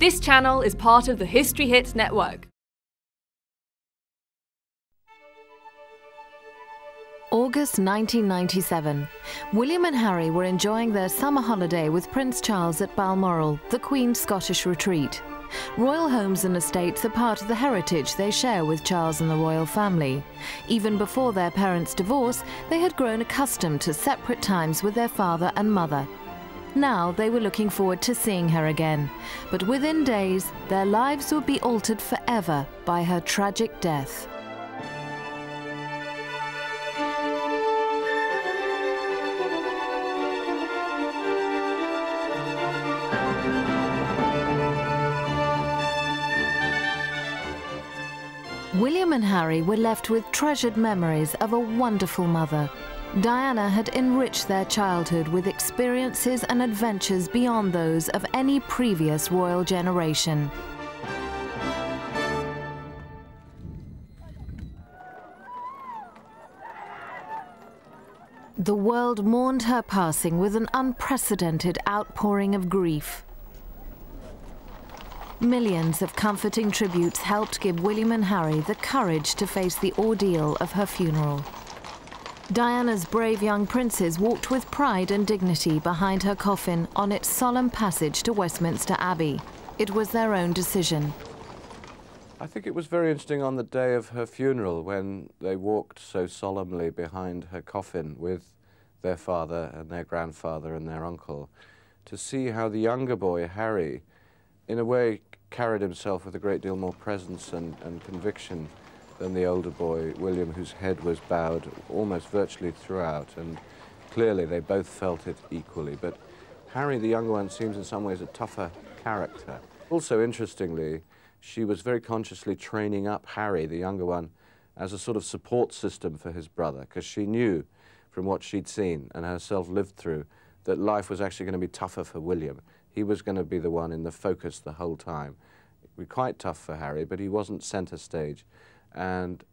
This channel is part of the History Hits network. August 1997. William and Harry were enjoying their summer holiday with Prince Charles at Balmoral, the Queen's Scottish retreat. Royal homes and estates are part of the heritage they share with Charles and the royal family. Even before their parents' divorce, they had grown accustomed to separate times with their father and mother. Now they were looking forward to seeing her again, but within days, their lives would be altered forever by her tragic death. William and Harry were left with treasured memories of a wonderful mother. Diana had enriched their childhood with experiences and adventures beyond those of any previous royal generation. The world mourned her passing with an unprecedented outpouring of grief. Millions of comforting tributes helped give William and Harry the courage to face the ordeal of her funeral. Diana's brave young princes walked with pride and dignity behind her coffin on its solemn passage to Westminster Abbey. It was their own decision. I think it was very interesting on the day of her funeral when they walked so solemnly behind her coffin with their father and their grandfather and their uncle to see how the younger boy, Harry, in a way carried himself with a great deal more presence and, and conviction than the older boy, William, whose head was bowed almost virtually throughout, and clearly they both felt it equally. But Harry, the younger one, seems in some ways a tougher character. Also, interestingly, she was very consciously training up Harry, the younger one, as a sort of support system for his brother, because she knew from what she'd seen and herself lived through that life was actually going to be tougher for William. He was going to be the one in the focus the whole time. It would be quite tough for Harry, but he wasn't centre stage. And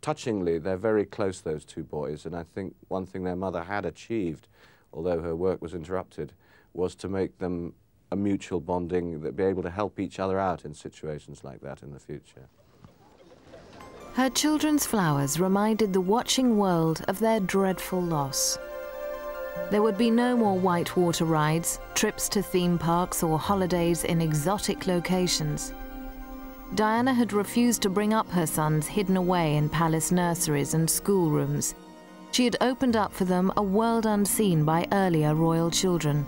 touchingly, they're very close, those two boys. And I think one thing their mother had achieved, although her work was interrupted, was to make them a mutual bonding, that be able to help each other out in situations like that in the future. Her children's flowers reminded the watching world of their dreadful loss. There would be no more white water rides, trips to theme parks or holidays in exotic locations. Diana had refused to bring up her sons hidden away in palace nurseries and schoolrooms. She had opened up for them a world unseen by earlier royal children.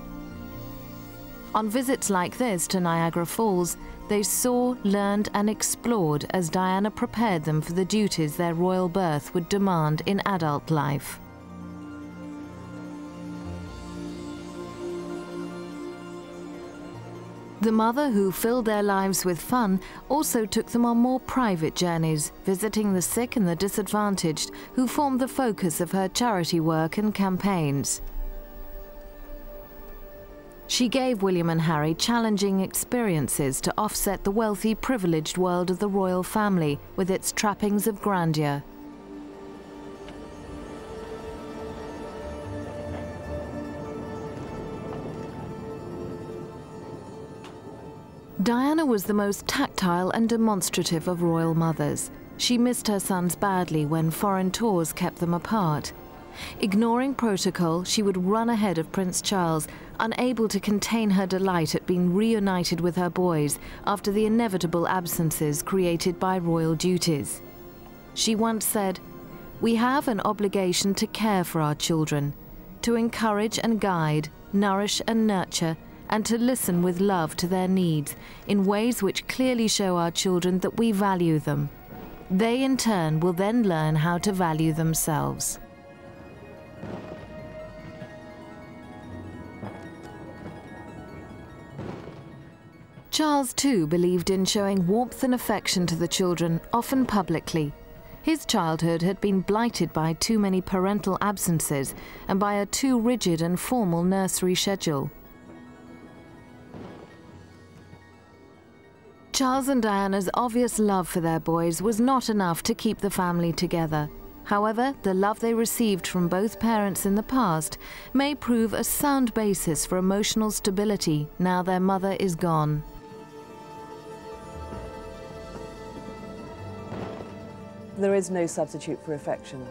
On visits like this to Niagara Falls, they saw, learned and explored as Diana prepared them for the duties their royal birth would demand in adult life. The mother who filled their lives with fun also took them on more private journeys, visiting the sick and the disadvantaged, who formed the focus of her charity work and campaigns. She gave William and Harry challenging experiences to offset the wealthy, privileged world of the royal family with its trappings of grandeur. Diana was the most tactile and demonstrative of royal mothers. She missed her sons badly when foreign tours kept them apart. Ignoring protocol, she would run ahead of Prince Charles, unable to contain her delight at being reunited with her boys after the inevitable absences created by royal duties. She once said, We have an obligation to care for our children, to encourage and guide, nourish and nurture, and to listen with love to their needs in ways which clearly show our children that we value them. They in turn will then learn how to value themselves. Charles too believed in showing warmth and affection to the children, often publicly. His childhood had been blighted by too many parental absences and by a too rigid and formal nursery schedule. Charles and Diana's obvious love for their boys was not enough to keep the family together. However, the love they received from both parents in the past may prove a sound basis for emotional stability now their mother is gone. There is no substitute for affection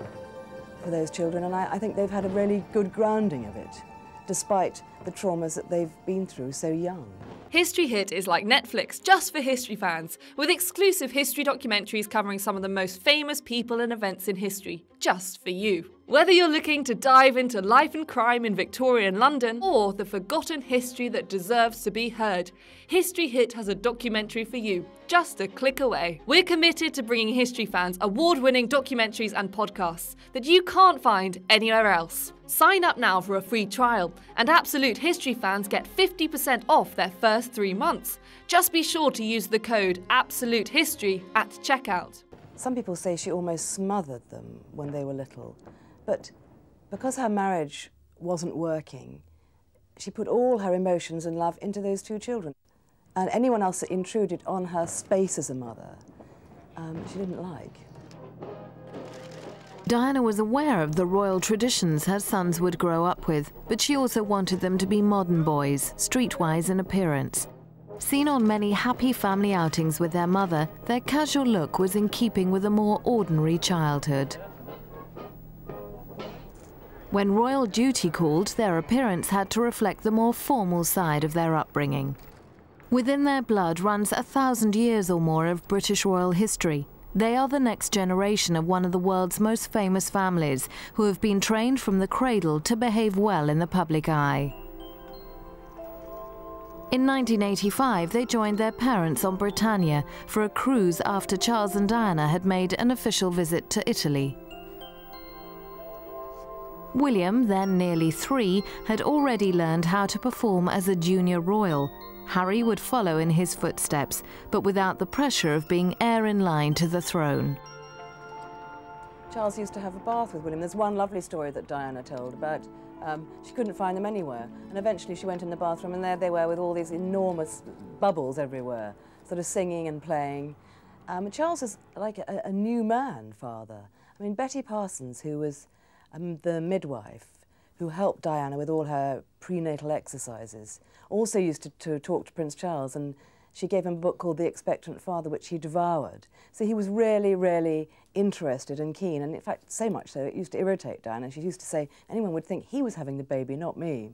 for those children, and I, I think they've had a really good grounding of it, despite the traumas that they've been through so young. History Hit is like Netflix just for history fans, with exclusive history documentaries covering some of the most famous people and events in history, just for you. Whether you're looking to dive into life and crime in Victorian London or the forgotten history that deserves to be heard, History Hit has a documentary for you, just a click away. We're committed to bringing history fans award winning documentaries and podcasts that you can't find anywhere else. Sign up now for a free trial, and Absolute History fans get 50% off their first three months. Just be sure to use the code Absolute History at checkout. Some people say she almost smothered them when they were little, but because her marriage wasn't working, she put all her emotions and love into those two children. And anyone else that intruded on her space as a mother, um, she didn't like. Diana was aware of the royal traditions her sons would grow up with, but she also wanted them to be modern boys, streetwise in appearance. Seen on many happy family outings with their mother, their casual look was in keeping with a more ordinary childhood. When royal duty called, their appearance had to reflect the more formal side of their upbringing. Within their blood runs a thousand years or more of British royal history, they are the next generation of one of the world's most famous families who have been trained from the cradle to behave well in the public eye. In 1985, they joined their parents on Britannia for a cruise after Charles and Diana had made an official visit to Italy. William, then nearly three, had already learned how to perform as a junior royal Harry would follow in his footsteps, but without the pressure of being heir in line to the throne. Charles used to have a bath with William. There's one lovely story that Diana told about um, she couldn't find them anywhere. And eventually she went in the bathroom and there they were with all these enormous bubbles everywhere, sort of singing and playing. Um, Charles is like a, a, new man father. I mean, Betty Parsons, who was um, the midwife who helped Diana with all her prenatal exercises, also used to, to talk to Prince Charles and she gave him a book called The Expectant Father, which he devoured. So he was really, really interested and keen, and in fact, so much so it used to irritate Diana. She used to say, anyone would think he was having the baby, not me.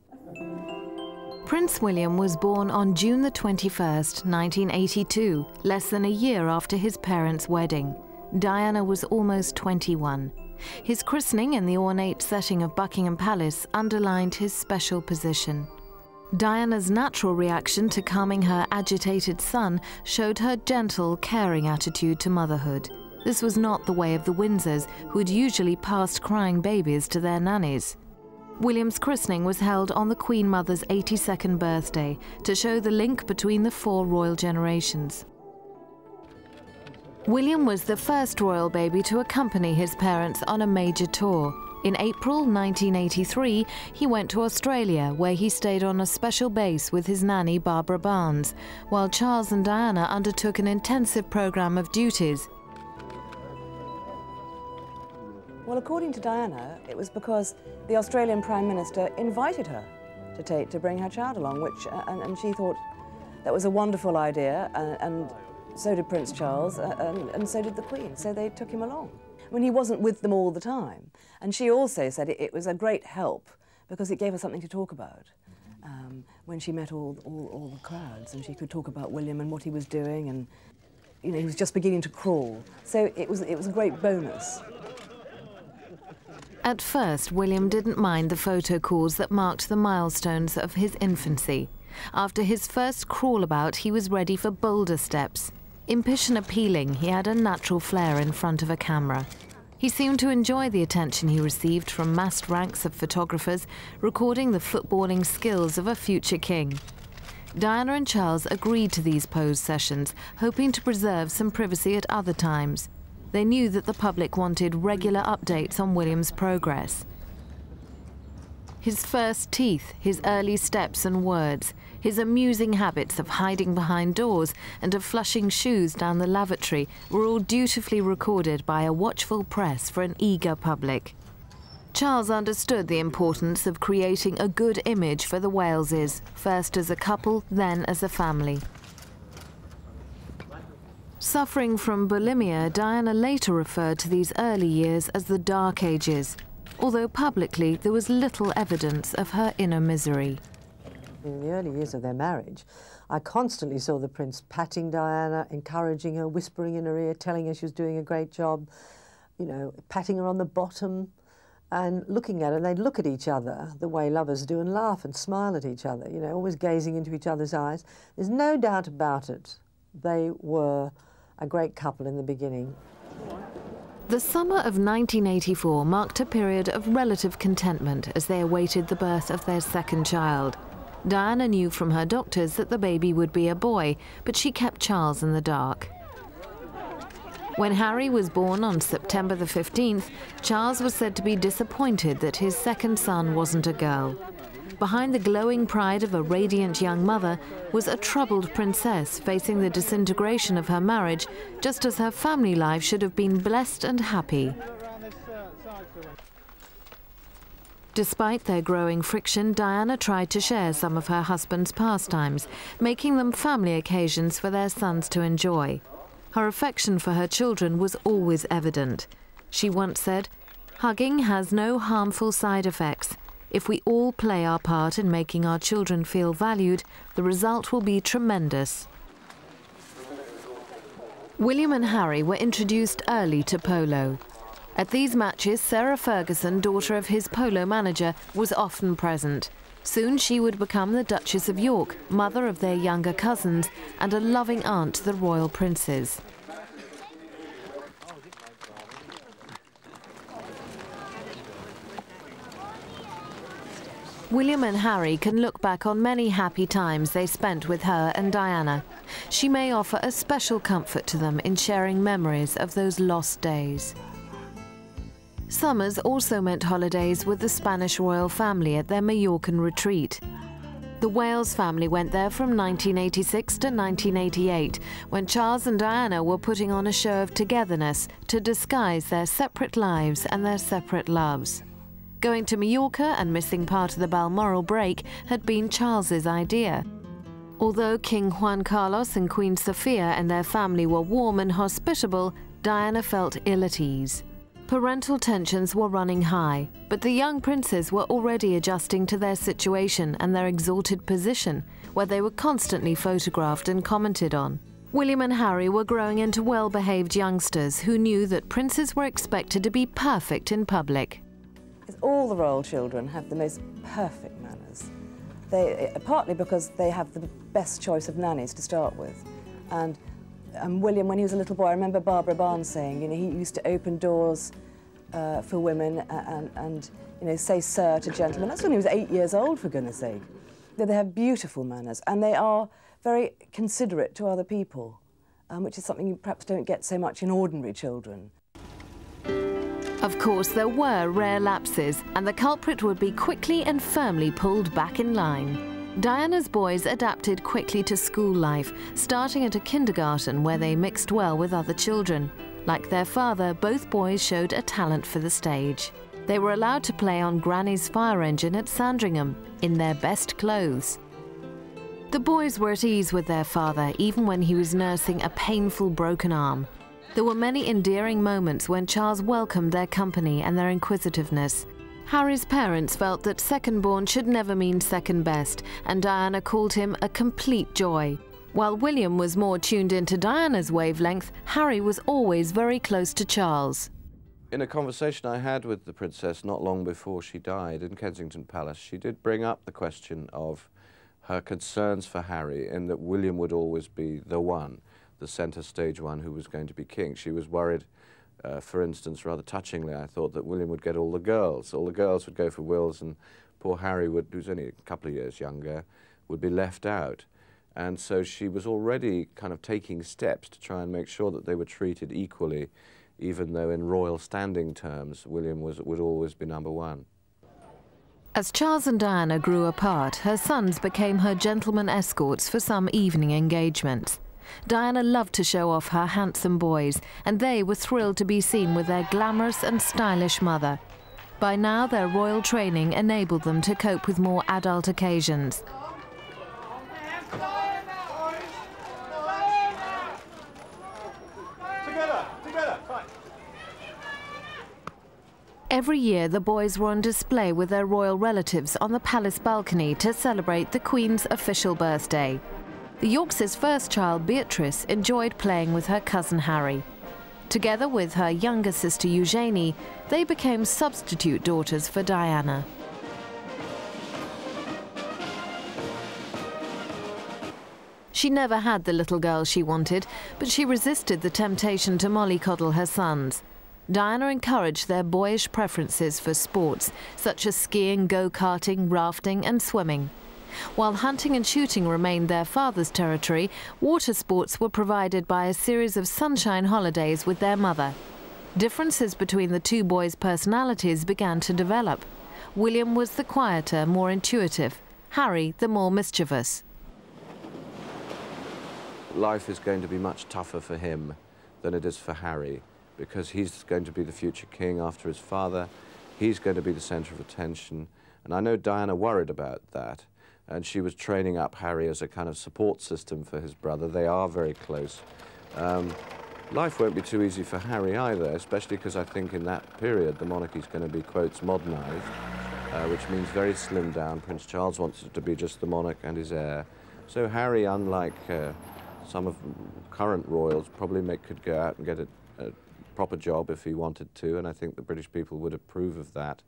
Prince William was born on June the 21st, 1982, less than a year after his parents' wedding. Diana was almost 21. His christening in the ornate setting of Buckingham Palace underlined his special position. Diana's natural reaction to calming her agitated son showed her gentle, caring attitude to motherhood. This was not the way of the Windsors, who had usually passed crying babies to their nannies. William's christening was held on the Queen Mother's 82nd birthday to show the link between the four royal generations. William was the first royal baby to accompany his parents on a major tour. In April 1983, he went to Australia, where he stayed on a special base with his nanny Barbara Barnes, while Charles and Diana undertook an intensive program of duties. Well, according to Diana, it was because the Australian Prime Minister invited her to take to bring her child along, which uh, and, and, she thought that was a wonderful idea, and, and so did Prince Charles, uh, and, and so did the Queen. So they took him along I mean, he wasn't with them all the time. And she also said it, it was a great help because it gave her something to talk about. Um, when she met all, all, all, the crowds and she could talk about William and what he was doing and you know he was just beginning to crawl so it was it was a great bonus at first William didn't mind the photo calls that marked the milestones of his infancy after his first crawl about he was ready for bolder steps Impish and appealing, he had a natural flair in front of a camera. He seemed to enjoy the attention he received from massed ranks of photographers recording the footballing skills of a future king. Diana and Charles agreed to these pose sessions, hoping to preserve some privacy at other times. They knew that the public wanted regular updates on William's progress. His first teeth, his early steps and words, his amusing habits of hiding behind doors and of flushing shoes down the lavatory were all dutifully recorded by a watchful press for an eager public. Charles understood the importance of creating a good image for the Waleses, first as a couple, then as a family. Suffering from bulimia, Diana later referred to these early years as the Dark Ages, although publicly there was little evidence of her inner misery. In the early years of their marriage, I constantly saw the prince patting Diana, encouraging her, whispering in her ear, telling her she was doing a great job, you know, patting her on the bottom and looking at her. They'd look at each other the way lovers do and laugh and smile at each other, you know, always gazing into each other's eyes. There's no doubt about it. They were a great couple in the beginning. The summer of 1984 marked a period of relative contentment as they awaited the birth of their second child. Diana knew from her doctors that the baby would be a boy, but she kept Charles in the dark. When Harry was born on September the 15th, Charles was said to be disappointed that his second son wasn't a girl. Behind the glowing pride of a radiant young mother was a troubled princess facing the disintegration of her marriage, just as her family life should have been blessed and happy. Despite their growing friction, Diana tried to share some of her husband's pastimes, making them family occasions for their sons to enjoy. Her affection for her children was always evident. She once said, Hugging has no harmful side effects. If we all play our part in making our children feel valued, the result will be tremendous. William and Harry were introduced early to polo. At these matches, Sarah Ferguson, daughter of his polo manager, was often present. Soon she would become the Duchess of York, mother of their younger cousins, and a loving aunt to the royal princes. William and Harry can look back on many happy times they spent with her and Diana. She may offer a special comfort to them in sharing memories of those lost days. Summers also meant holidays with the Spanish royal family at their Majorcan retreat. The Wales family went there from 1986 to 1988, when Charles and Diana were putting on a show of togetherness to disguise their separate lives and their separate loves. Going to Mallorca and missing part of the Balmoral break had been Charles's idea. Although King Juan Carlos and Queen Sofia and their family were warm and hospitable, Diana felt ill at ease. Parental tensions were running high, but the young princes were already adjusting to their situation and their exalted position, where they were constantly photographed and commented on. William and Harry were growing into well behaved youngsters who knew that princes were expected to be perfect in public. All the royal children have the most perfect manners. They, partly because they have the best choice of nannies to start with. And um, William, when he was a little boy, I remember Barbara Barnes saying, you know, he used to open doors uh, for women and, and, you know, say sir to gentlemen. That's when he was eight years old, for goodness sake. They have beautiful manners and they are very considerate to other people, um, which is something you perhaps don't get so much in ordinary children. Of course, there were rare lapses, and the culprit would be quickly and firmly pulled back in line. Diana's boys adapted quickly to school life, starting at a kindergarten where they mixed well with other children. Like their father, both boys showed a talent for the stage. They were allowed to play on Granny's fire engine at Sandringham in their best clothes. The boys were at ease with their father even when he was nursing a painful broken arm. There were many endearing moments when Charles welcomed their company and their inquisitiveness, Harry's parents felt that second born should never mean second best, and Diana called him a complete joy. While William was more tuned into Diana's wavelength, Harry was always very close to Charles. In a conversation I had with the princess not long before she died in Kensington Palace, she did bring up the question of her concerns for Harry and that William would always be the one, the centre stage one who was going to be king. She was worried uh, for instance, rather touchingly, I thought that William would get all the girls. All the girls would go for Wills, and poor Harry, would, who's only a couple of years younger, would be left out. And so she was already kind of taking steps to try and make sure that they were treated equally, even though in royal standing terms, William was, would always be number one. As Charles and Diana grew apart, her sons became her gentlemen escorts for some evening engagements. Diana loved to show off her handsome boys, and they were thrilled to be seen with their glamorous and stylish mother. By now, their royal training enabled them to cope with more adult occasions. Together, together, fine. Every year, the boys were on display with their royal relatives on the palace balcony to celebrate the Queen's official birthday. The Yorks' first child, Beatrice, enjoyed playing with her cousin Harry. Together with her younger sister Eugenie, they became substitute daughters for Diana. She never had the little girl she wanted, but she resisted the temptation to mollycoddle her sons. Diana encouraged their boyish preferences for sports, such as skiing, go-karting, rafting and swimming. While hunting and shooting remained their father's territory, water sports were provided by a series of sunshine holidays with their mother. Differences between the two boys' personalities began to develop. William was the quieter, more intuitive, Harry the more mischievous. Life is going to be much tougher for him than it is for Harry because he's going to be the future king after his father. He's going to be the centre of attention. And I know Diana worried about that. And she was training up Harry as a kind of support system for his brother. They are very close. Um, life won't be too easy for Harry either, especially because I think in that period the monarchy is going to be, quotes, modernised, uh, which means very slimmed down. Prince Charles wants it to be just the monarch and his heir. So Harry, unlike uh, some of current royals, probably make, could go out and get a, a proper job if he wanted to, and I think the British people would approve of that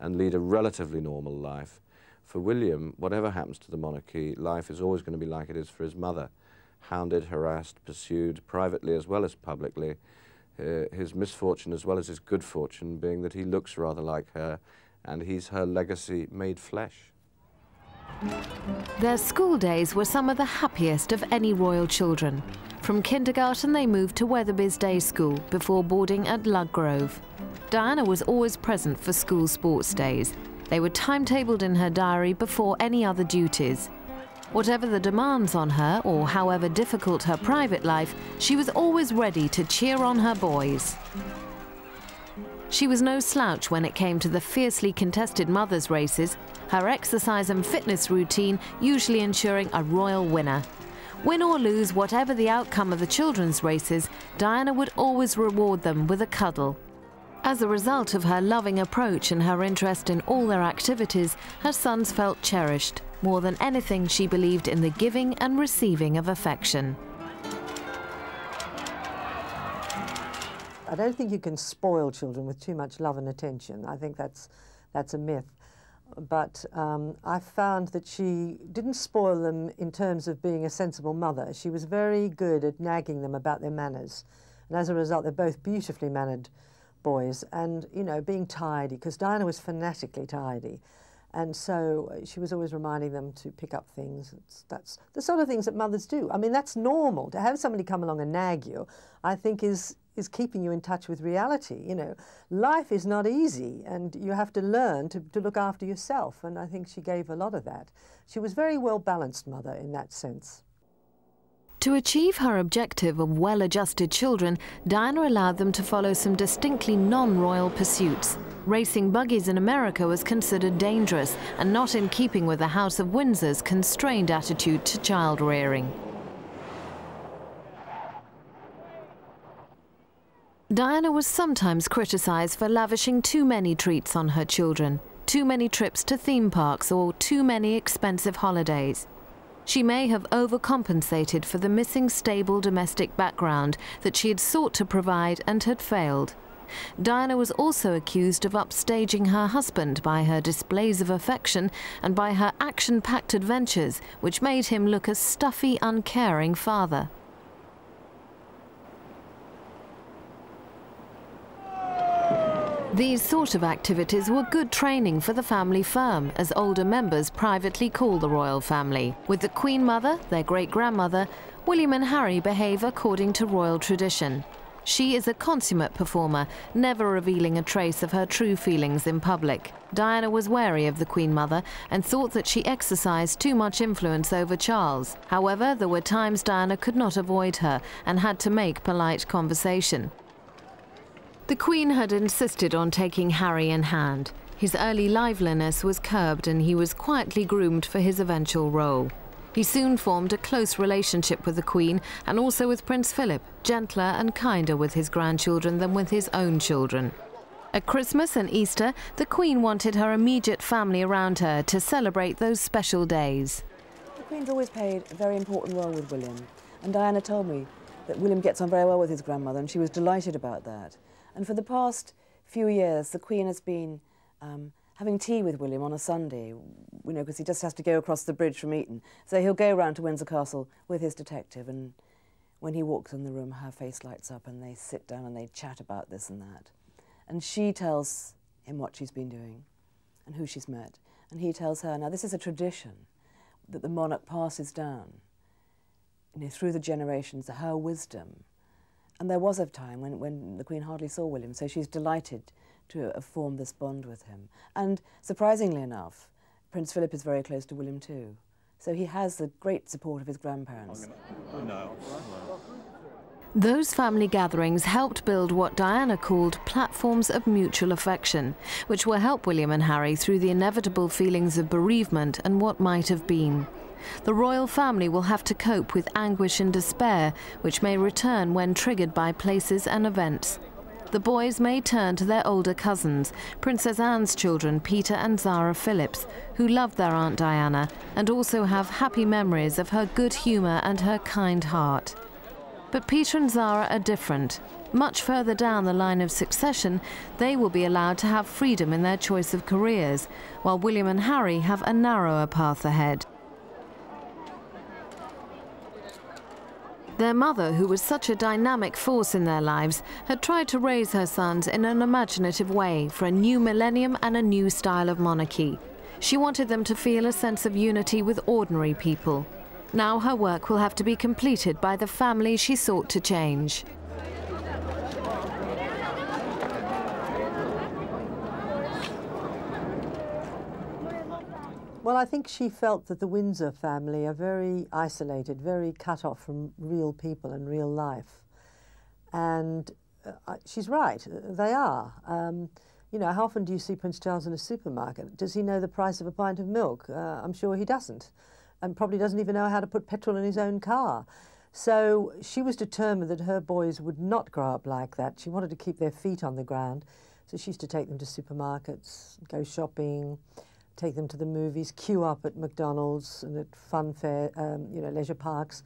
and lead a relatively normal life. For William, whatever happens to the monarchy, life is always going to be like it is for his mother. Hounded, harassed, pursued, privately as well as publicly. Uh, his misfortune as well as his good fortune being that he looks rather like her and he's her legacy made flesh. Their school days were some of the happiest of any royal children. From kindergarten, they moved to Wetherby's Day School before boarding at Ludgrove. Diana was always present for school sports days. They were timetabled in her diary before any other duties. Whatever the demands on her, or however difficult her private life, she was always ready to cheer on her boys. She was no slouch when it came to the fiercely contested mothers' races, her exercise and fitness routine usually ensuring a royal winner. Win or lose whatever the outcome of the children's races, Diana would always reward them with a cuddle. As a result of her loving approach and her interest in all their activities, her sons felt cherished. More than anything, she believed in the giving and receiving of affection. I don't think you can spoil children with too much love and attention. I think that's, that's a myth. But um, I found that she didn't spoil them in terms of being a sensible mother. She was very good at nagging them about their manners. And as a result, they're both beautifully mannered boys and, you know, being tidy, because Diana was fanatically tidy. And so uh, she was always reminding them to pick up things. It's, that's the sort of things that mothers do. I mean, that's normal. To have somebody come along and nag you, I think is, is keeping you in touch with reality. You know, life is not easy and you have to learn to, to look after yourself. And I think she gave a lot of that. She was very well balanced mother in that sense. To achieve her objective of well-adjusted children, Diana allowed them to follow some distinctly non-royal pursuits. Racing buggies in America was considered dangerous and not in keeping with the House of Windsor's constrained attitude to child rearing. Diana was sometimes criticised for lavishing too many treats on her children, too many trips to theme parks or too many expensive holidays. She may have overcompensated for the missing stable domestic background that she had sought to provide and had failed. Diana was also accused of upstaging her husband by her displays of affection and by her action-packed adventures, which made him look a stuffy, uncaring father. These sort of activities were good training for the family firm, as older members privately call the royal family. With the Queen Mother, their great-grandmother, William and Harry behave according to royal tradition. She is a consummate performer, never revealing a trace of her true feelings in public. Diana was wary of the Queen Mother and thought that she exercised too much influence over Charles. However, there were times Diana could not avoid her and had to make polite conversation. The Queen had insisted on taking Harry in hand. His early liveliness was curbed and he was quietly groomed for his eventual role. He soon formed a close relationship with the Queen and also with Prince Philip, gentler and kinder with his grandchildren than with his own children. At Christmas and Easter, the Queen wanted her immediate family around her to celebrate those special days. The Queen's always played a very important role with William, and Diana told me that William gets on very well with his grandmother, and she was delighted about that. And for the past few years, the Queen has been um, having tea with William on a Sunday, you know, because he just has to go across the bridge from Eton. So he'll go round to Windsor Castle with his detective, and when he walks in the room, her face lights up, and they sit down and they chat about this and that. And she tells him what she's been doing and who she's met. And he tells her, now this is a tradition that the monarch passes down you know, through the generations, her wisdom. And there was a time when, when the Queen hardly saw William, so she's delighted to have formed this bond with him. And surprisingly enough, Prince Philip is very close to William too. So he has the great support of his grandparents. Those family gatherings helped build what Diana called platforms of mutual affection, which will help William and Harry through the inevitable feelings of bereavement and what might have been. The royal family will have to cope with anguish and despair, which may return when triggered by places and events. The boys may turn to their older cousins, Princess Anne's children, Peter and Zara Phillips, who love their Aunt Diana and also have happy memories of her good humour and her kind heart. But Peter and Zara are different. Much further down the line of succession, they will be allowed to have freedom in their choice of careers, while William and Harry have a narrower path ahead. Their mother, who was such a dynamic force in their lives, had tried to raise her sons in an imaginative way for a new millennium and a new style of monarchy. She wanted them to feel a sense of unity with ordinary people. Now her work will have to be completed by the family she sought to change. Well, I think she felt that the Windsor family are very isolated, very cut off from real people and real life. And uh, she's right, they are. Um, you know, how often do you see Prince Charles in a supermarket? Does he know the price of a pint of milk? Uh, I'm sure he doesn't, and probably doesn't even know how to put petrol in his own car. So she was determined that her boys would not grow up like that. She wanted to keep their feet on the ground. So she used to take them to supermarkets, go shopping, take them to the movies, queue up at McDonald's and at fun fair, um, you know, leisure parks,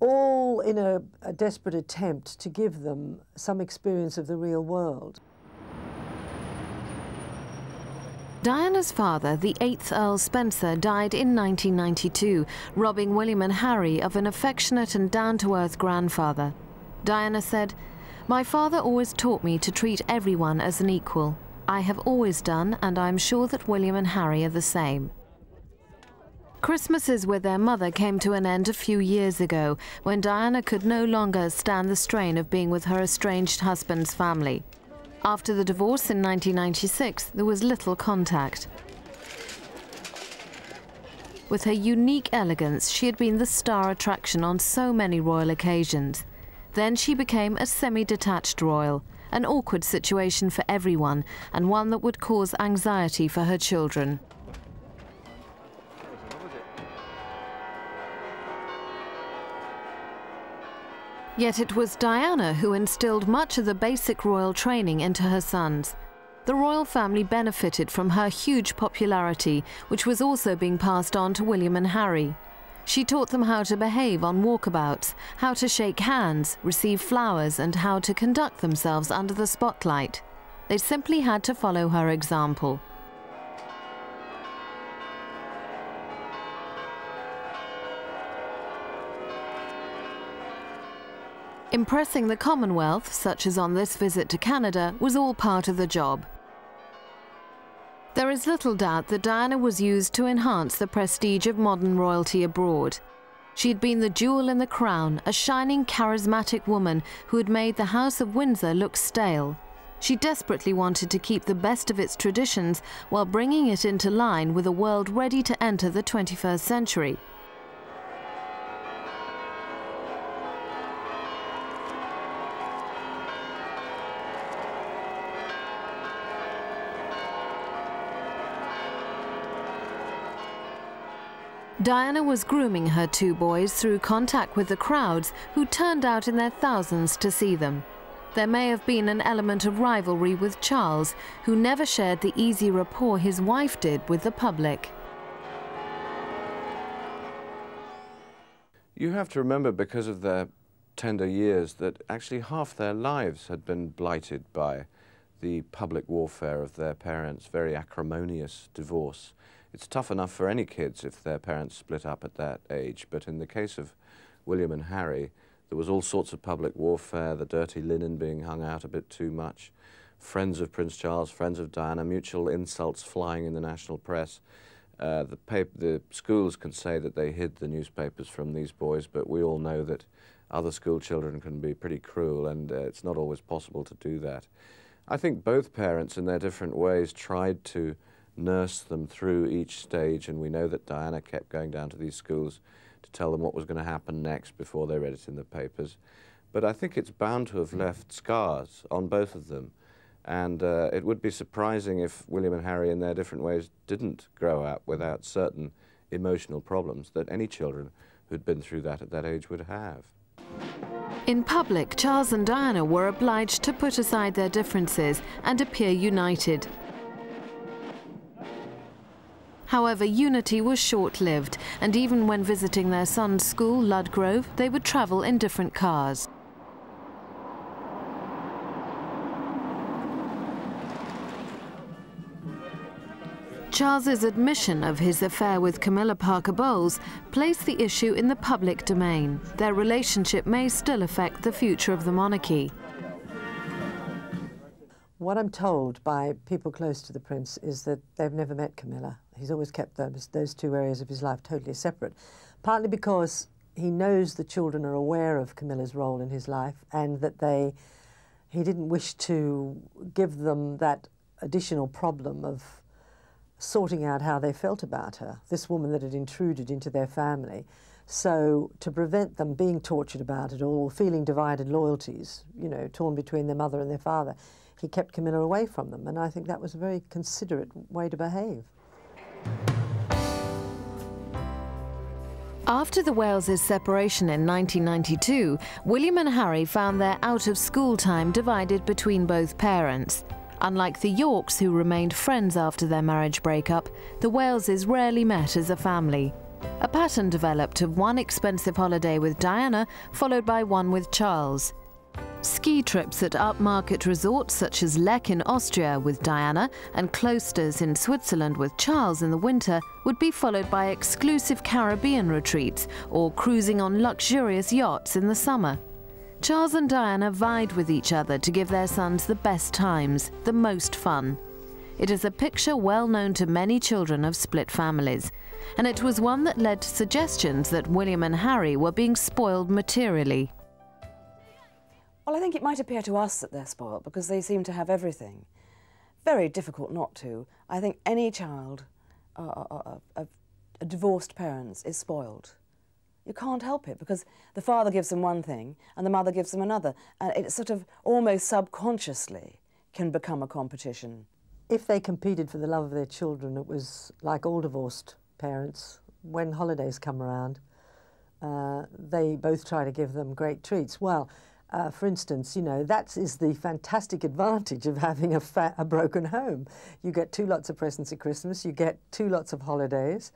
all in a, a desperate attempt to give them some experience of the real world. Diana's father, the 8th Earl Spencer, died in 1992, robbing William and Harry of an affectionate and down-to-earth grandfather. Diana said, My father always taught me to treat everyone as an equal. I have always done, and I'm sure that William and Harry are the same. Christmases with their mother came to an end a few years ago when Diana could no longer stand the strain of being with her estranged husband's family. After the divorce in 1996, there was little contact. With her unique elegance, she had been the star attraction on so many royal occasions. Then she became a semi-detached royal, an awkward situation for everyone and one that would cause anxiety for her children. Yet it was Diana who instilled much of the basic royal training into her sons. The royal family benefited from her huge popularity, which was also being passed on to William and Harry. She taught them how to behave on walkabouts, how to shake hands, receive flowers, and how to conduct themselves under the spotlight. They simply had to follow her example. Impressing the Commonwealth, such as on this visit to Canada, was all part of the job. There is little doubt that Diana was used to enhance the prestige of modern royalty abroad. She had been the jewel in the crown, a shining, charismatic woman who had made the House of Windsor look stale. She desperately wanted to keep the best of its traditions while bringing it into line with a world ready to enter the 21st century. Diana was grooming her two boys through contact with the crowds who turned out in their thousands to see them. There may have been an element of rivalry with Charles, who never shared the easy rapport his wife did with the public. You have to remember, because of their tender years, that actually half their lives had been blighted by the public warfare of their parents' very acrimonious divorce. It's tough enough for any kids if their parents split up at that age, but in the case of William and Harry, there was all sorts of public warfare, the dirty linen being hung out a bit too much, friends of Prince Charles, friends of Diana, mutual insults flying in the national press. Uh, the, the schools can say that they hid the newspapers from these boys, but we all know that other school children can be pretty cruel, and uh, it's not always possible to do that. I think both parents, in their different ways, tried to nurse them through each stage, and we know that Diana kept going down to these schools to tell them what was going to happen next before they read it in the papers. But I think it's bound to have left scars on both of them. And uh, it would be surprising if William and Harry, in their different ways, didn't grow up without certain emotional problems that any children who'd been through that at that age would have. In public, Charles and Diana were obliged to put aside their differences and appear united. However, unity was short-lived, and even when visiting their son's school, Ludgrove, they would travel in different cars. Charles's admission of his affair with Camilla Parker Bowles placed the issue in the public domain. Their relationship may still affect the future of the monarchy. What I'm told by people close to the prince is that they've never met Camilla. He's always kept those, those two areas of his life totally separate, partly because he knows the children are aware of Camilla's role in his life and that they, he didn't wish to give them that additional problem of sorting out how they felt about her, this woman that had intruded into their family. So to prevent them being tortured about it all, feeling divided loyalties, you know, torn between their mother and their father, he kept Camilla away from them, and I think that was a very considerate way to behave. After the Wales' separation in 1992, William and Harry found their out-of-school time divided between both parents. Unlike the Yorks, who remained friends after their marriage breakup, the Waleses rarely met as a family. A pattern developed of one expensive holiday with Diana, followed by one with Charles. Ski trips at upmarket resorts such as Lech in Austria with Diana and Klosters in Switzerland with Charles in the winter would be followed by exclusive Caribbean retreats or cruising on luxurious yachts in the summer. Charles and Diana vied with each other to give their sons the best times, the most fun. It is a picture well known to many children of split families, and it was one that led to suggestions that William and Harry were being spoiled materially. Well, I think it might appear to us that they're spoilt because they seem to have everything. Very difficult not to. I think any child uh, uh, uh, of divorced parents is spoiled. You can't help it because the father gives them one thing and the mother gives them another. And it sort of almost subconsciously can become a competition. If they competed for the love of their children, it was like all divorced parents. When holidays come around, uh, they both try to give them great treats. Well, uh, for instance, you know, that is the fantastic advantage of having a, a, broken home. You get two lots of presents at Christmas, you get two lots of holidays.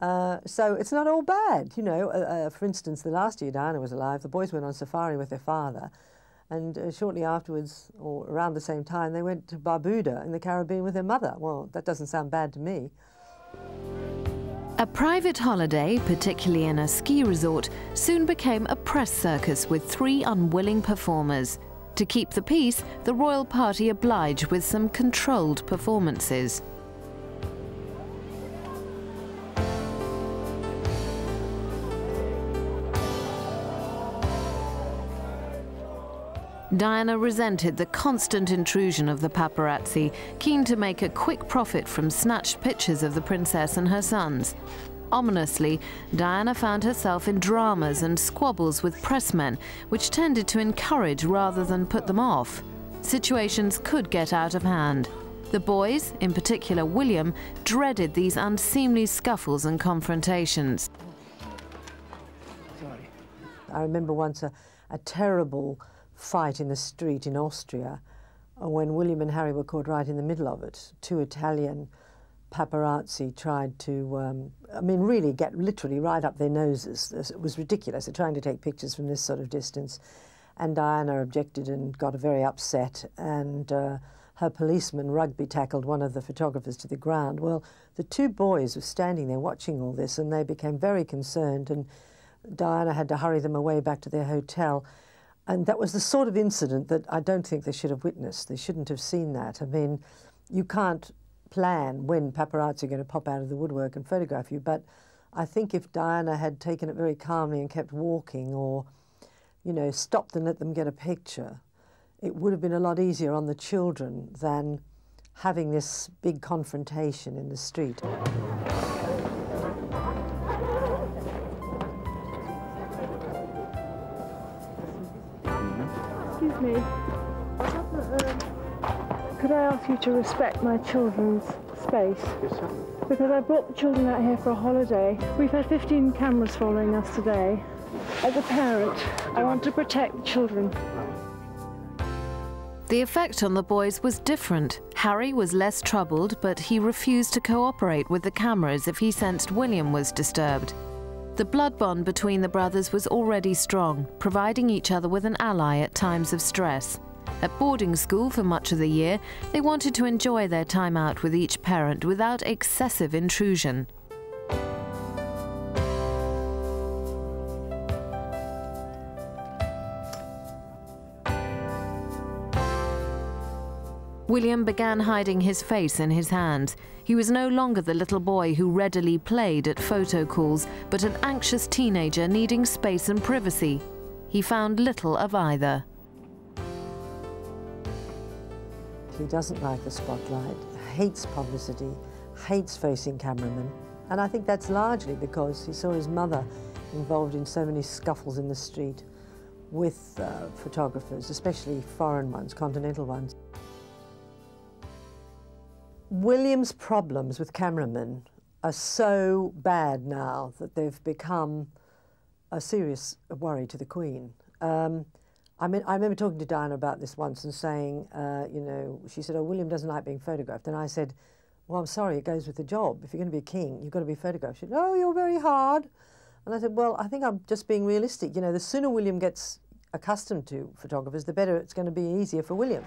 Uh, so it's not all bad, you know. Uh, uh for instance, the last year Diana was alive, the boys went on safari with their father, and uh, shortly afterwards, or around the same time, they went to Barbuda in the Caribbean with their mother. Well, that doesn't sound bad to me. A private holiday, particularly in a ski resort, soon became a press circus with three unwilling performers. To keep the peace, the royal party obliged with some controlled performances. Diana resented the constant intrusion of the paparazzi, keen to make a quick profit from snatched pictures of the princess and her sons. Ominously, Diana found herself in dramas and squabbles with pressmen, which tended to encourage rather than put them off. Situations could get out of hand. The boys, in particular William, dreaded these unseemly scuffles and confrontations. Sorry. I remember once a, a terrible fight in the street in Austria when William and Harry were caught right in the middle of it. Two Italian paparazzi tried to, um, I mean, really get literally right up their noses. It was ridiculous. They're trying to take pictures from this sort of distance. And Diana objected and got very upset. And uh, her policeman rugby tackled one of the photographers to the ground. Well, the two boys were standing there watching all this and they became very concerned. And Diana had to hurry them away back to their hotel. And that was the sort of incident that I don't think they should have witnessed. They shouldn't have seen that. I mean, you can't plan when paparazzi are going to pop out of the woodwork and photograph you. But I think if Diana had taken it very calmly and kept walking or, you know, stopped and let them get a picture, it would have been a lot easier on the children than having this big confrontation in the street. Me. Could I ask you to respect my children's space? Yes, sir. Because I brought the children out here for a holiday. We've had 15 cameras following us today. As a parent, I want to protect the children. The effect on the boys was different. Harry was less troubled, but he refused to cooperate with the cameras if he sensed William was disturbed. The blood bond between the brothers was already strong, providing each other with an ally at times of stress. At boarding school for much of the year, they wanted to enjoy their time out with each parent without excessive intrusion. William began hiding his face in his hands. He was no longer the little boy who readily played at photo calls, but an anxious teenager needing space and privacy. He found little of either. He doesn't like the spotlight, hates publicity, hates facing cameramen. And I think that's largely because he saw his mother involved in so many scuffles in the street with uh, photographers, especially foreign ones, continental ones. William's problems with cameramen are so bad now that they've become a serious worry to the Queen. Um, I mean, I remember talking to Diana about this once and saying, uh, you know, she said, oh, William doesn't like being photographed. And I said, well, I'm sorry, it goes with the job. If you're going to be a king, you've got to be photographed. She said, oh, you're very hard. And I said, well, I think I'm just being realistic. You know, the sooner William gets accustomed to photographers, the better it's going to be easier for William.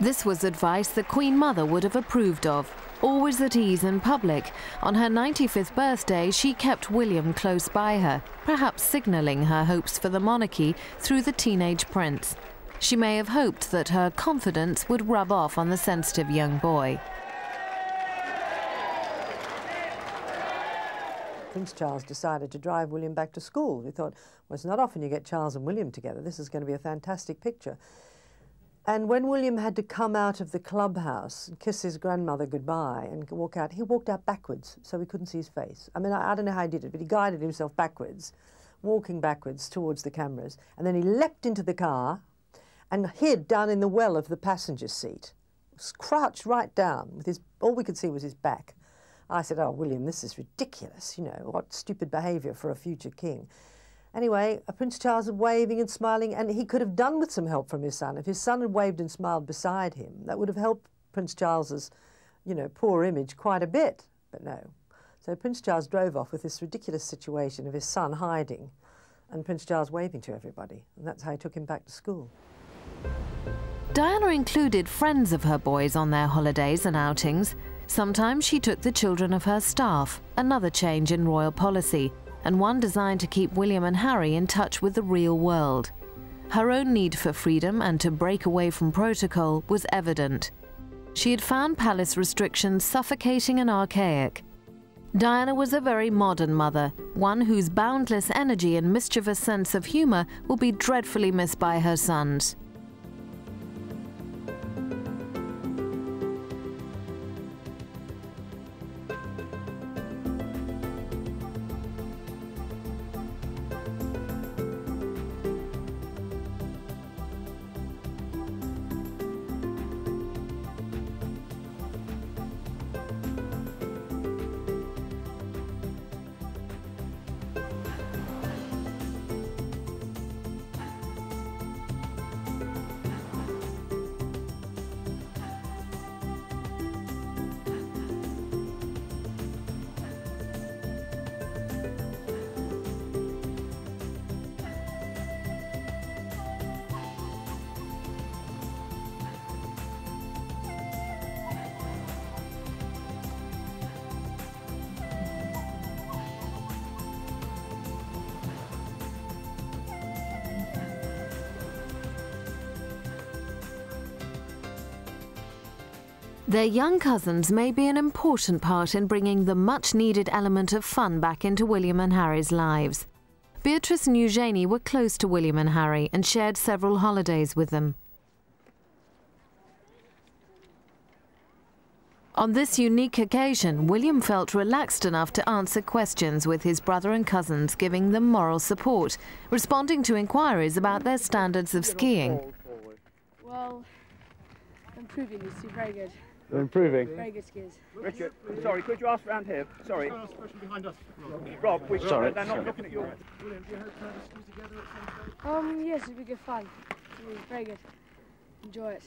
This was advice the Queen Mother would have approved of. Always at ease in public, on her 95th birthday she kept William close by her, perhaps signalling her hopes for the monarchy through the teenage prince. She may have hoped that her confidence would rub off on the sensitive young boy. Prince Charles decided to drive William back to school. He thought, well, it's not often you get Charles and William together. This is going to be a fantastic picture. And when William had to come out of the clubhouse and kiss his grandmother goodbye and walk out, he walked out backwards so we couldn't see his face. I mean, I, I, don't know how he did it, but he guided himself backwards, walking backwards towards the cameras. And then he leapt into the car and hid down in the well of the passenger seat, crouched right down with his, all we could see was his back. I said, oh, William, this is ridiculous, you know, what stupid behaviour for a future king. Anyway, Prince Charles was waving and smiling, and he could have done with some help from his son. If his son had waved and smiled beside him, that would have helped Prince Charles's, you know, poor image quite a bit. But no. So Prince Charles drove off with this ridiculous situation of his son hiding and Prince Charles waving to everybody. And that's how he took him back to school. Diana included friends of her boys on their holidays and outings. Sometimes she took the children of her staff, another change in royal policy, and one designed to keep William and Harry in touch with the real world. Her own need for freedom and to break away from protocol was evident. She had found palace restrictions suffocating and archaic. Diana was a very modern mother, one whose boundless energy and mischievous sense of humor will be dreadfully missed by her sons. Their young cousins may be an important part in bringing the much-needed element of fun back into William and Harry's lives. Beatrice and Eugenie were close to William and Harry and shared several holidays with them. On this unique occasion, William felt relaxed enough to answer questions with his brother and cousins, giving them moral support, responding to inquiries about their standards of skiing. Well, very good. They're improving. Very good skiers. Richard, sorry, could you ask round here? Sorry. Rob, we, Sorry. they're not looking at you. Um, yes, it'll be good fun. It'll be very good. Enjoy it.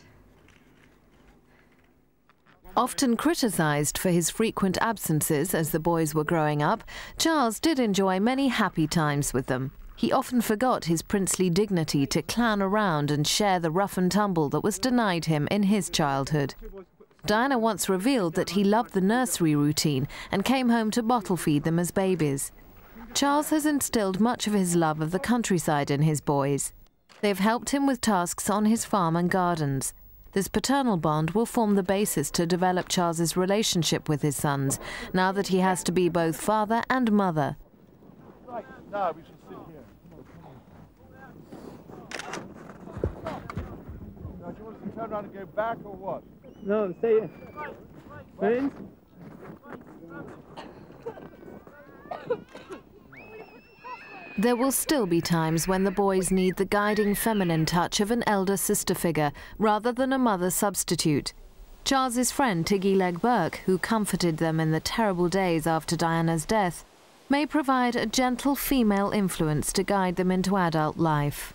Often criticised for his frequent absences as the boys were growing up, Charles did enjoy many happy times with them. He often forgot his princely dignity to clown around and share the rough and tumble that was denied him in his childhood. Diana once revealed that he loved the nursery routine and came home to bottle feed them as babies. Charles has instilled much of his love of the countryside in his boys. They've helped him with tasks on his farm and gardens. This paternal bond will form the basis to develop Charles's relationship with his sons, now that he has to be both father and mother. Now, do you want us to turn around and go back or what? No, stay here. Friends? There will still be times when the boys need the guiding feminine touch of an elder sister figure rather than a mother substitute. Charles's friend Tiggy Legge-Bourke, who comforted them in the terrible days after Diana's death, may provide a gentle female influence to guide them into adult life.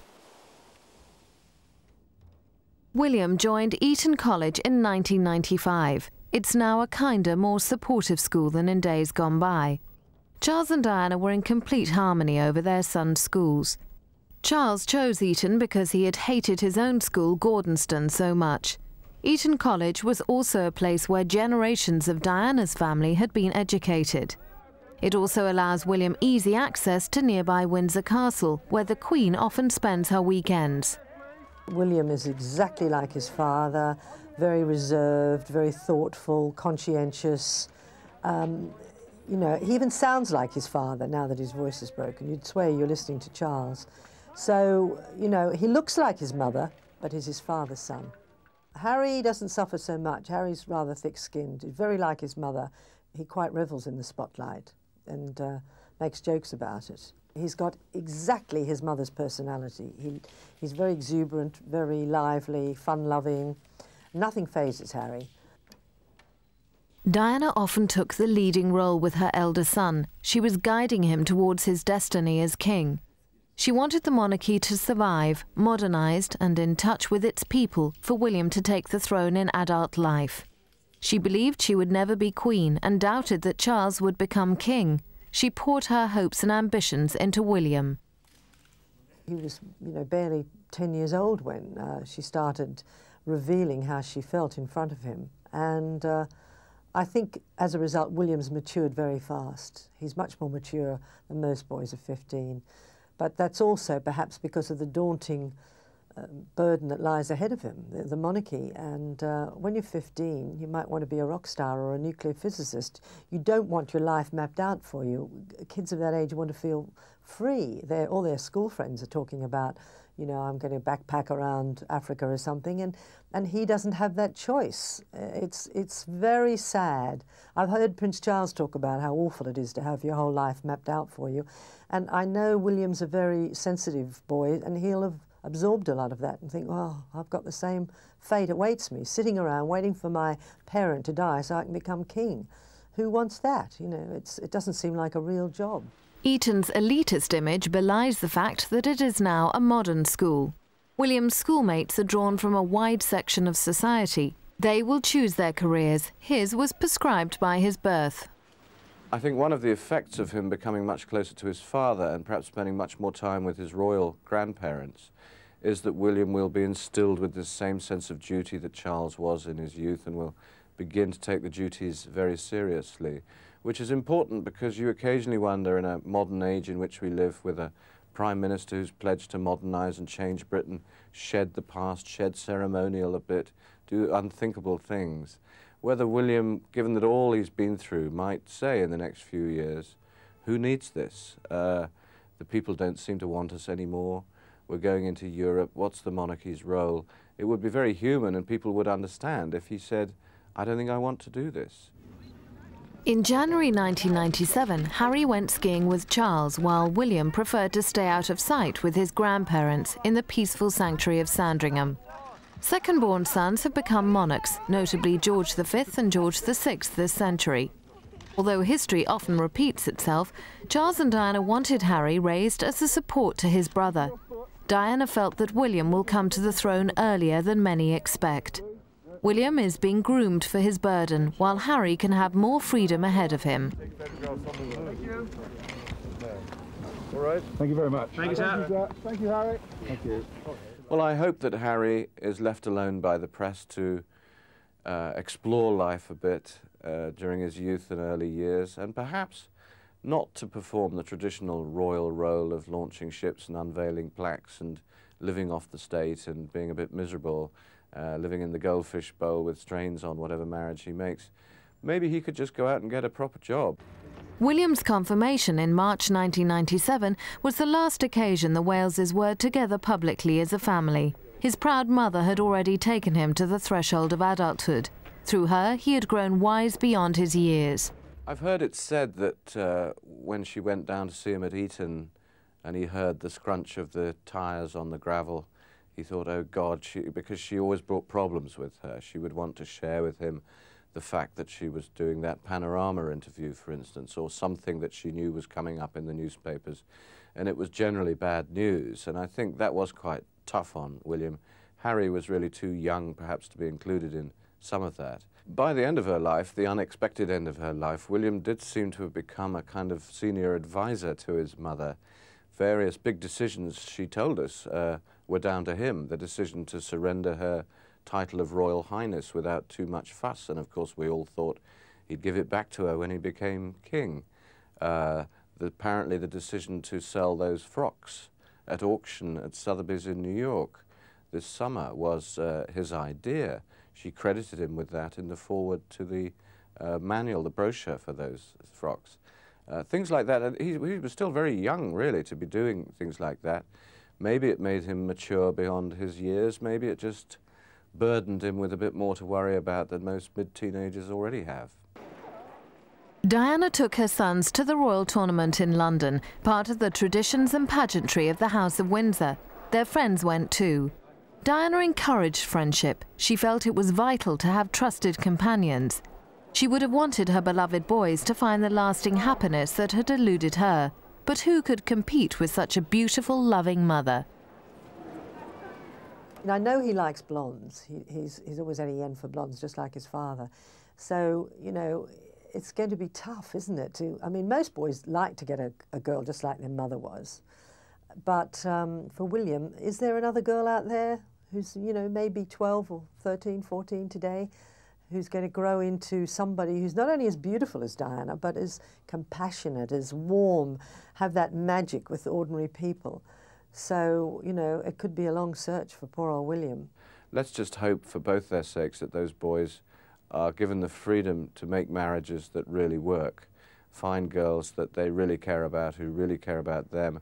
William joined Eton College in 1995. It's now a kinder, more supportive school than in days gone by. Charles and Diana were in complete harmony over their son's schools. Charles chose Eton because he had hated his own school, Gordonstoun, so much. Eton College was also a place where generations of Diana's family had been educated. It also allows William easy access to nearby Windsor Castle, where the Queen often spends her weekends. William is exactly like his father, very reserved, very thoughtful, conscientious. Um, you know, he even sounds like his father now that his voice is broken. You'd swear you're listening to Charles. So, you know, he looks like his mother, but he's his father's son. Harry doesn't suffer so much. Harry's rather thick-skinned. He's very like his mother. He quite revels in the spotlight and uh, makes jokes about it. He's got exactly his mother's personality. He, he's very exuberant, very lively, fun-loving. Nothing fazes Harry. Diana often took the leading role with her elder son. She was guiding him towards his destiny as king. She wanted the monarchy to survive, modernised and in touch with its people, for William to take the throne in adult life. She believed she would never be queen and doubted that Charles would become king. She poured her hopes and ambitions into William. He was, you know, barely 10 years old when uh, she started revealing how she felt in front of him. And uh, I think as a result, William's matured very fast. He's much more mature than most boys of 15. But that's also perhaps because of the daunting burden that lies ahead of him, the, the monarchy. And uh, when you're 15, you might want to be a rock star or a nuclear physicist. You don't want your life mapped out for you. Kids of that age want to feel free. They're, all their school friends are talking about, you know, I'm going to backpack around Africa or something, and, and he doesn't have that choice. Uh, It's, it's very sad. I've heard Prince Charles talk about how awful it is to have your whole life mapped out for you, and I know William's a very sensitive boy, and he'll have absorbed a lot of that and think, well, I've got the same fate awaits me, sitting around waiting for my parent to die so I can become king. Who wants that? You know, it's, it doesn't seem like a real job. Eton's elitist image belies the fact that it is now a modern school. William's schoolmates are drawn from a wide section of society. They will choose their careers. His was prescribed by his birth. I think one of the effects of him becoming much closer to his father and perhaps spending much more time with his royal grandparents is that William will be instilled with the same sense of duty that Charles was in his youth and will begin to take the duties very seriously, which is important because you occasionally wonder in a modern age in which we live with a prime minister who's pledged to modernise and change Britain, shed the past, shed ceremonial a bit, do unthinkable things, whether William, given that all he's been through, might say in the next few years, who needs this? Uh, the people don't seem to want us anymore. We're going into Europe. What's the monarchy's role? It would be very human and people would understand if he said, I don't think I want to do this. In January 1997, Harry went skiing with Charles while William preferred to stay out of sight with his grandparents in the peaceful sanctuary of Sandringham. Second-born sons have become monarchs, notably George V and George VI this century. Although history often repeats itself, Charles and Diana wanted Harry raised as a support to his brother. Diana felt that William will come to the throne earlier than many expect. William is being groomed for his burden, while Harry can have more freedom ahead of him. All right. Thank you very much. Thank you, sir. Thank you, Harry. Thank you. Well, I hope that Harry is left alone by the press to uh, explore life a bit uh, during his youth and early years, and perhaps not to perform the traditional royal role of launching ships and unveiling plaques and living off the state and being a bit miserable, uh, living in the goldfish bowl with strains on whatever marriage he makes. Maybe he could just go out and get a proper job. William's confirmation in March 1997 was the last occasion the Waleses were together publicly as a family. His proud mother had already taken him to the threshold of adulthood. Through her, he had grown wise beyond his years. I've heard it said that uh, when she went down to see him at Eton and he heard the scrunch of the tyres on the gravel, he thought, oh God, she, because she always brought problems with her. She would want to share with him the fact that she was doing that panorama interview, for instance, or something that she knew was coming up in the newspapers. And it was generally bad news. And I think that was quite tough on William. Harry was really too young, perhaps, to be included in some of that. By the end of her life, the unexpected end of her life, William did seem to have become a kind of senior advisor to his mother. Various big decisions, she told us, uh, were down to him. The decision to surrender her title of Royal Highness without too much fuss, and of course we all thought he'd give it back to her when he became king. Uh, the, apparently the decision to sell those frocks at auction at Sotheby's in New York this summer was uh, his idea. She credited him with that in the foreword to the uh, manual, the brochure for those frocks. Uh, things like that. And he, he was still very young, really, to be doing things like that. Maybe it made him mature beyond his years. Maybe it just burdened him with a bit more to worry about than most mid-teenagers already have. Diana took her sons to the Royal Tournament in London, part of the traditions and pageantry of the House of Windsor. Their friends went too. Diana encouraged friendship. She felt it was vital to have trusted companions. She would have wanted her beloved boys to find the lasting happiness that had eluded her. But who could compete with such a beautiful, loving mother? I know he likes blondes. He, he's, he's always had a yen for blondes, just like his father. So, you know, it's going to be tough, isn't it? To, I mean, most boys like to get a, a girl just like their mother was. But um, for William, is there another girl out there who's, you know, maybe 12 or 13, 14 today, who's going to grow into somebody who's not only as beautiful as Diana, but as compassionate, as warm, have that magic with ordinary people? So, you know, it could be a long search for poor old William. Let's just hope for both their sakes that those boys are given the freedom to make marriages that really work, find girls that they really care about, who really care about them,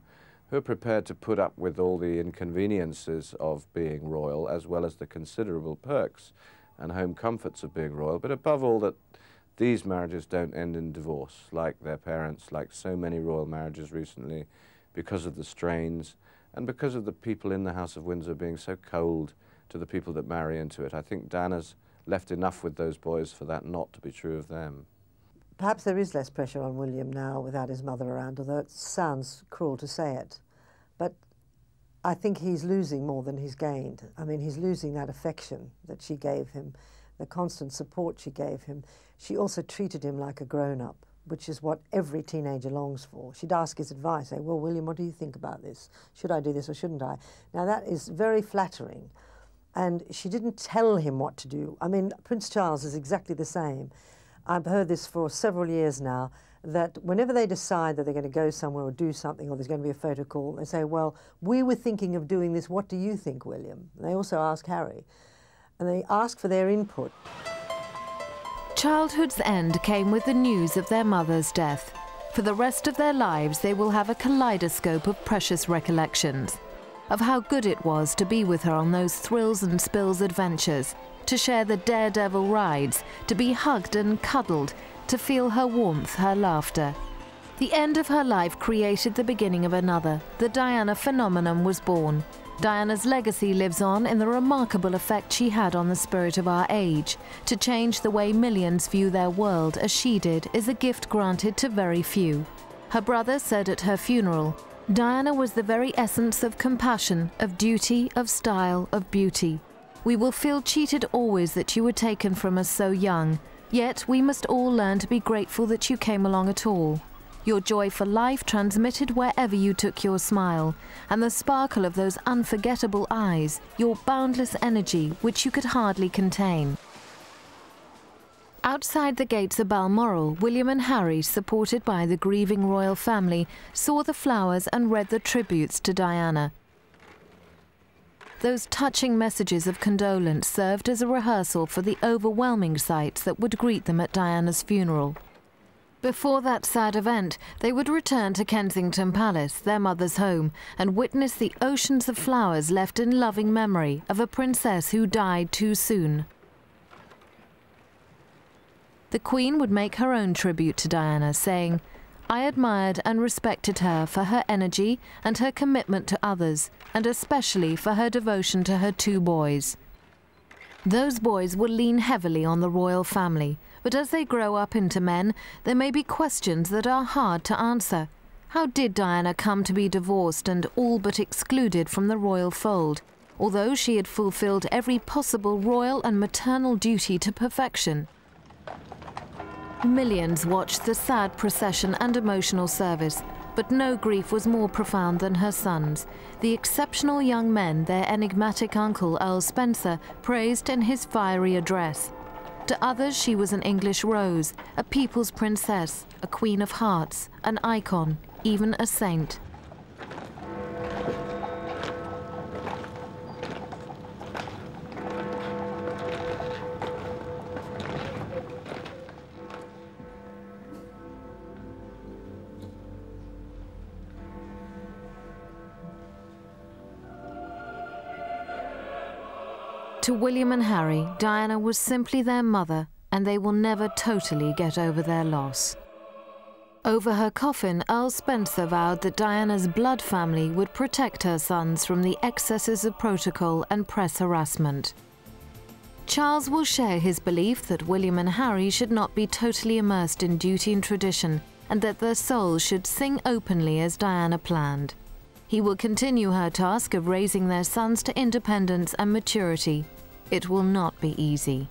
who are prepared to put up with all the inconveniences of being royal as well as the considerable perks and home comforts of being royal, but above all that these marriages don't end in divorce like their parents, like so many royal marriages recently, because of the strains and because of the people in the House of Windsor being so cold to the people that marry into it. I think Diana's left enough with those boys for that not to be true of them. Perhaps there is less pressure on William now without his mother around, although it sounds cruel to say it. But I think he's losing more than he's gained. I mean, he's losing that affection that she gave him, the constant support she gave him. She also treated him like a grown-up, which is what every teenager longs for. She'd ask his advice, say, well, William, what do you think about this? Should I do this or shouldn't I? Now, that is very flattering. And she didn't tell him what to do. I mean, Prince Charles is exactly the same. I've heard this for several years now, that whenever they decide that they're going to go somewhere or do something, or there's going to be a photo call, they say, well, we were thinking of doing this, what do you think, William? And they also ask Harry. And they ask for their input. childhood's end came with the news of their mother's death. For the rest of their lives, they will have a kaleidoscope of precious recollections of how good it was to be with her on those thrills and spills adventures, to share the daredevil rides, to be hugged and cuddled, to feel her warmth, her laughter. The end of her life created the beginning of another. The Diana phenomenon was born. Diana's legacy lives on in the remarkable effect she had on the spirit of our age. To change the way millions view their world as she did is a gift granted to very few. Her brother said at her funeral, Diana was the very essence of compassion, of duty, of style, of beauty. We will feel cheated always that you were taken from us so young, yet we must all learn to be grateful that you came along at all. Your joy for life transmitted wherever you took your smile, and the sparkle of those unforgettable eyes, your boundless energy which you could hardly contain. Outside the gates of Balmoral, William and Harry, supported by the grieving royal family, saw the flowers and read the tributes to Diana. Those touching messages of condolence served as a rehearsal for the overwhelming sights that would greet them at Diana's funeral. Before that sad event, they would return to Kensington Palace, their mother's home, and witness the oceans of flowers left in loving memory of a princess who died too soon the Queen would make her own tribute to Diana, saying, I admired and respected her for her energy and her commitment to others, and especially for her devotion to her two boys. Those boys will lean heavily on the royal family, but as they grow up into men, there may be questions that are hard to answer. How did Diana come to be divorced and all but excluded from the royal fold, although she had fulfilled every possible royal and maternal duty to perfection? Millions watched the sad procession and emotional service, but no grief was more profound than her sons, the exceptional young men their enigmatic uncle Earl Spencer praised in his fiery address. To others, she was an English rose, a people's princess, a queen of hearts, an icon, even a saint. To William and Harry, Diana was simply their mother, and they will never totally get over their loss. Over her coffin, Earl Spencer vowed that Diana's blood family would protect her sons from the excesses of protocol and press harassment. Charles will share his belief that William and Harry should not be totally immersed in duty and tradition, and that their souls should sing openly as Diana planned. He will continue her task of raising their sons to independence and maturity, it will not be easy.